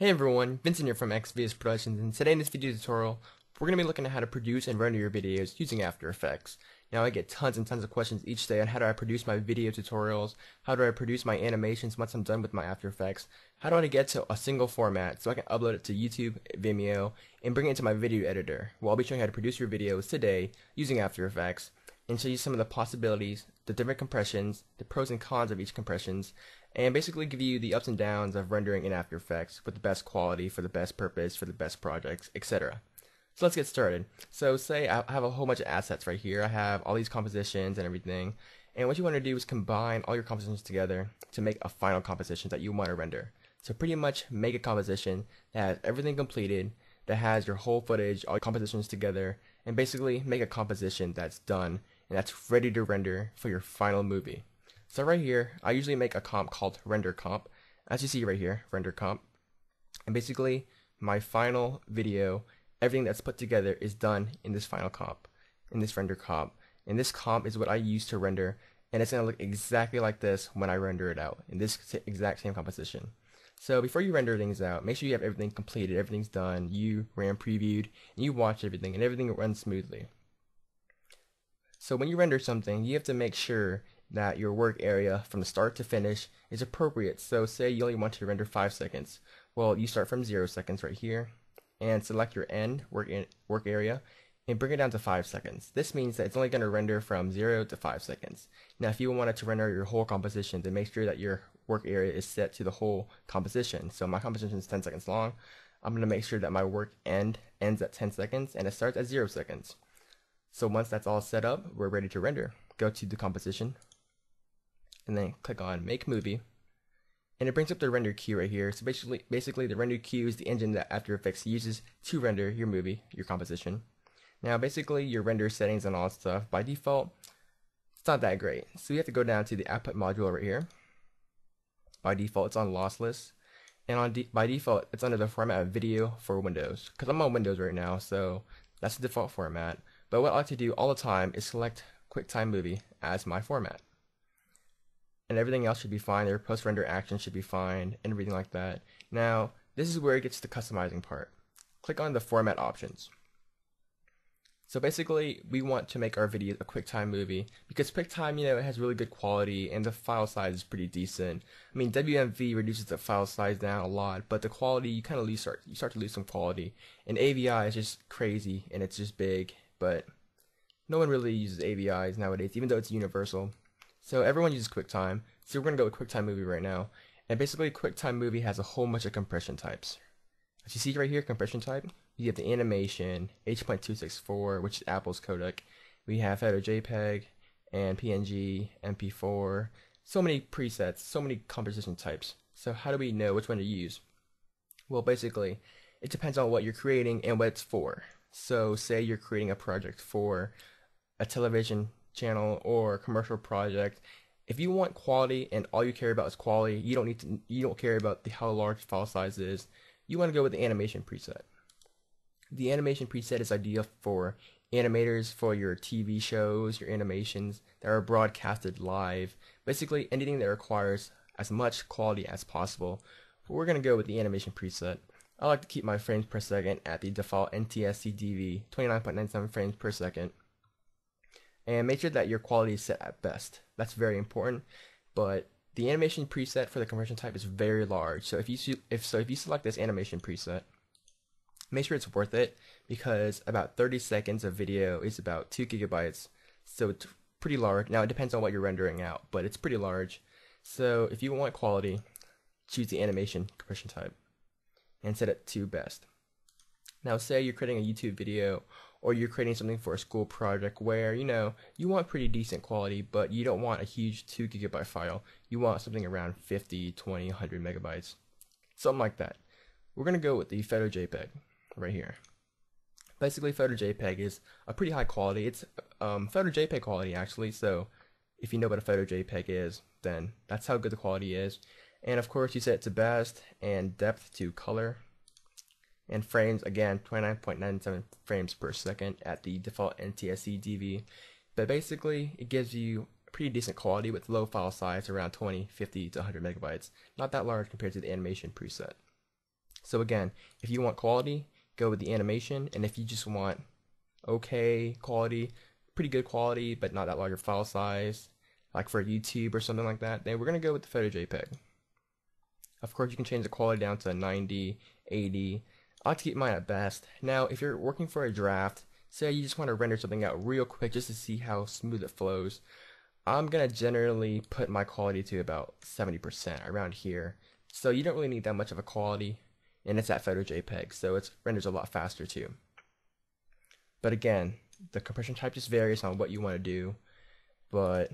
Hey everyone, Vincent here from XVS Productions, and today in this video tutorial, we're going to be looking at how to produce and render your videos using After Effects. Now I get tons and tons of questions each day on how do I produce my video tutorials, how do I produce my animations once I'm done with my After Effects, how do I get to a single format so I can upload it to YouTube, Vimeo, and bring it into my video editor. Well, I'll be showing you how to produce your videos today using After Effects, and show you some of the possibilities, the different compressions, the pros and cons of each compressions, and basically give you the ups and downs of rendering in After Effects with the best quality, for the best purpose, for the best projects, etc. So let's get started. So say I have a whole bunch of assets right here. I have all these compositions and everything. And what you want to do is combine all your compositions together to make a final composition that you want to render. So pretty much make a composition that has everything completed, that has your whole footage, all your compositions together, and basically make a composition that's done and that's ready to render for your final movie. So right here, I usually make a comp called render comp. As you see right here, render comp. And basically, my final video, everything that's put together is done in this final comp, in this render comp. And this comp is what I use to render, and it's going to look exactly like this when I render it out, in this exact same composition. So before you render things out, make sure you have everything completed, everything's done, you RAM previewed, and you watch everything, and everything runs smoothly. So when you render something, you have to make sure that your work area from start to finish is appropriate. So say you only want to render 5 seconds. Well, you start from 0 seconds right here and select your end work, in, work area and bring it down to 5 seconds. This means that it's only going to render from 0 to 5 seconds. Now if you wanted to render your whole composition, then make sure that your work area is set to the whole composition. So my composition is 10 seconds long. I'm going to make sure that my work end ends at 10 seconds and it starts at 0 seconds. So once that's all set up, we're ready to render. Go to the composition, and then click on make movie and it brings up the render queue right here. So basically, basically the render queue is the engine that After Effects uses to render your movie, your composition. Now, basically, your render settings and all that stuff, by default, it's not that great. So you have to go down to the output module right here. By default, it's on lossless. And on de by default, it's under the format of video for Windows. Because I'm on Windows right now, so that's the default format. But what I like to do all the time is select QuickTime Movie as my format and everything else should be fine. Their post render action should be fine and everything like that. Now, this is where it gets to the customizing part. Click on the format options. So basically, we want to make our video a QuickTime movie because QuickTime, you know, it has really good quality and the file size is pretty decent. I mean, WMV reduces the file size down a lot, but the quality you kind of lose start you start to lose some quality. And AVI is just crazy and it's just big, but no one really uses AVIs nowadays, even though it's universal. So everyone uses QuickTime. So we're going to go with QuickTime Movie right now. And basically QuickTime Movie has a whole bunch of compression types. As you see right here, compression type, you have the animation, H.264, which is Apple's codec. We have Photo JPEG and PNG, MP4, so many presets, so many composition types. So how do we know which one to use? Well, basically, it depends on what you're creating and what it's for. So say you're creating a project for a television channel or commercial project, if you want quality and all you care about is quality, you don't need to you don't care about the how large file size is. You want to go with the animation preset. The animation preset is ideal for animators for your TV shows, your animations that are broadcasted live, basically anything that requires as much quality as possible. But we're going to go with the animation preset. I like to keep my frames per second at the default NTSC DV, 29.97 frames per second and make sure that your quality is set at best. That's very important. But the animation preset for the compression type is very large. So if you if so if you select this animation preset, make sure it's worth it because about 30 seconds of video is about 2 gigabytes. So it's pretty large. Now it depends on what you're rendering out, but it's pretty large. So if you want quality, choose the animation compression type and set it to best. Now say you're creating a YouTube video or you're creating something for a school project where you know you want pretty decent quality but you don't want a huge 2 gigabyte file. You want something around 50 20 100 megabytes. Something like that. We're going to go with the photo jpeg right here. Basically photo jpeg is a pretty high quality. It's um, photo jpeg quality actually. So if you know what a photo jpeg is then that's how good the quality is. And of course you set it to best and depth to color and frames again 29.97 frames per second at the default NTSC DV but basically it gives you pretty decent quality with low file size around 20 50 to 100 megabytes not that large compared to the animation preset So again, if you want quality, go with the animation, and if you just want okay quality, pretty good quality, but not that large a file size, like for YouTube or something like that, then we're going to go with the Photo JPEG. Of course, you can change the quality down to 90, 80. I like to keep mine at best. Now, if you're working for a draft, say you just want to render something out real quick just to see how smooth it flows, I'm going to generally put my quality to about 70% around here. So you don't really need that much of a quality, and it's at Photo JPEG, so it renders a lot faster too. But again, the compression type just varies on what you want to do, but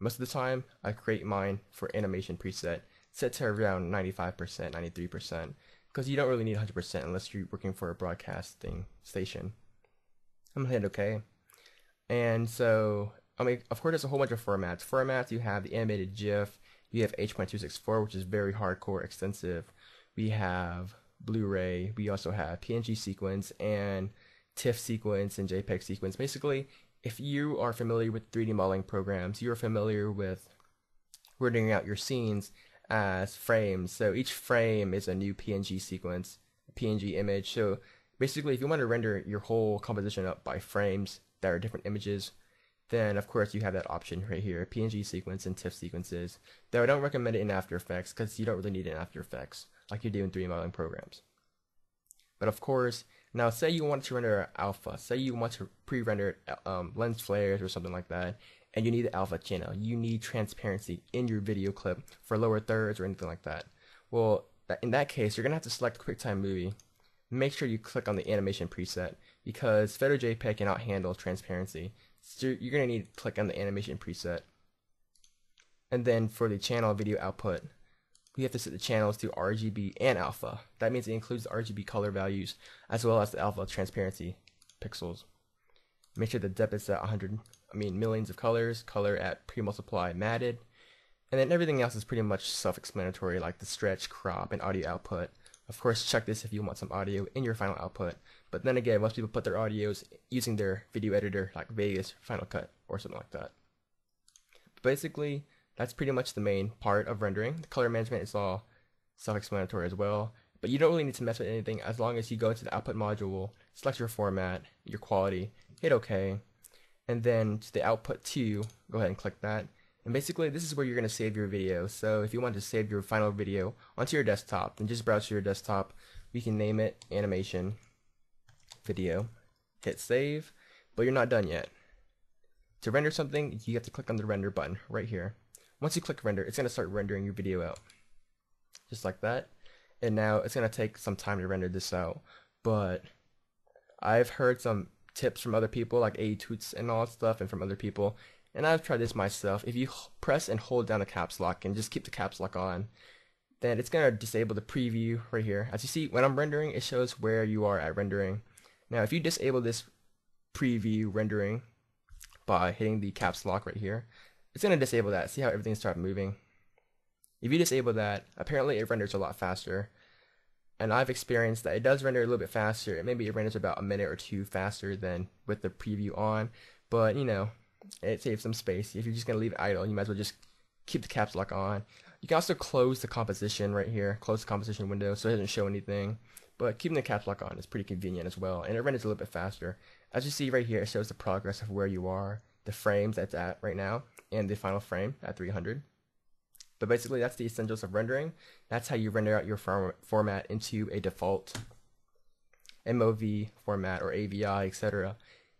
most of the time I create mine for animation preset, set to around 95%, 93%, because you don't really need 100% unless you're working for a broadcasting station. I'm gonna hit OK. And so, I mean, of course, there's a whole bunch of formats. Formats, you have the animated GIF, you have H.264, which is very hardcore extensive. We have Blu-ray. We also have PNG sequence and TIFF sequence and JPEG sequence. Basically, if you are familiar with 3D modeling programs, you're familiar with rendering out your scenes as frames. So each frame is a new PNG sequence, PNG image. So basically, if you want to render your whole composition up by frames that are different images, then of course you have that option right here, PNG sequence and TIFF sequences. Though I don't recommend it in After Effects because you don't really need it in After Effects like you do in 3D modeling programs. But of course, now say you want to render alpha, say you want to pre-render um, lens flares or something like that, and you need the alpha channel. You need transparency in your video clip for lower thirds or anything like that. Well, in that case, you're gonna have to select QuickTime Movie. Make sure you click on the animation preset because Photo JPEG cannot handle transparency. So you're going to need to click on the animation preset. And then for the channel video output, we have to set the channels to RGB and alpha. That means it includes the RGB color values as well as the alpha transparency pixels. Make sure the depth is at 100, I mean millions of colors, color at pre-multiply matted, and then everything else is pretty much self-explanatory like the stretch, crop, and audio output. Of course, check this if you want some audio in your final output. But then again, most people put their audios using their video editor like Vegas, Final Cut, or something like that. Basically, that's pretty much the main part of rendering. The color management is all self-explanatory as well. But you don't really need to mess with anything as long as you go into the output module, select your format, your quality, hit OK, and then to the output 2, go ahead and click that. And basically, this is where you're going to save your video. So if you want to save your final video onto your desktop, then just browse to your desktop. We can name it animation video. Hit save, but you're not done yet. To render something, you have to click on the render button right here. Once you click render, it's going to start rendering your video out. Just like that. And now it's going to take some time to render this out. But I've heard some tips from other people, like AETuts and all that stuff, and from other people and I've tried this myself, if you press and hold down the caps lock and just keep the caps lock on, then it's going to disable the preview right here. As you see, when I'm rendering, it shows where you are at rendering. Now, if you disable this preview rendering by hitting the caps lock right here, it's going to disable that. See how everything starts moving? If you disable that, apparently it renders a lot faster. And I've experienced that it does render a little bit faster. It maybe it renders about a minute or two faster than with the preview on. But, you know, it saves some space. If you're just going to leave it idle, you might as well just keep the caps lock on. You can also close the composition right here, close the composition window so it doesn't show anything. But keeping the caps lock on is pretty convenient as well, and it renders a little bit faster. As you see right here, it shows the progress of where you are, the frames that's at right now, and the final frame at 300. But basically, that's the essentials of rendering. That's how you render out your form format into a default MOV format or AVI, etc.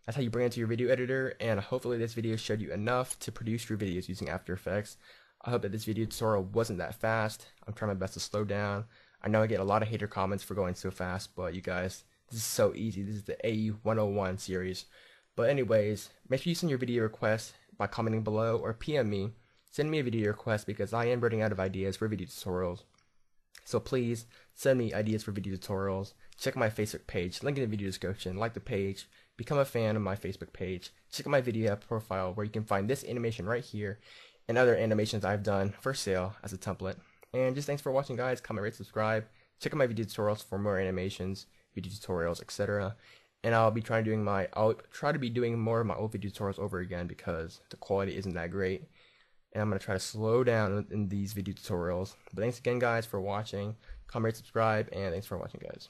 That's how you bring it to your video editor, and hopefully this video showed you enough to produce your videos using After Effects. I hope that this video tutorial wasn't that fast. I'm trying my best to slow down. I know I get a lot of hater comments for going so fast, but you guys, this is so easy. This is the AE 101 series. But anyways, make sure you send your video requests by commenting below or PM me. Send me a video request because I am running out of ideas for video tutorials. So please send me ideas for video tutorials. Check my Facebook page, link in the video description, like the page, become a fan of my Facebook page, check out my video profile where you can find this animation right here and other animations I've done for sale as a template. And just thanks for watching guys, comment, rate, subscribe, check out my video tutorials for more animations, video tutorials, etc. And I'll be trying doing my, I'll try to be doing more of my old video tutorials over again because the quality isn't that great. And I'm going to try to slow down in these video tutorials. But thanks again, guys, for watching. Comment, rate, subscribe, and thanks for watching, guys.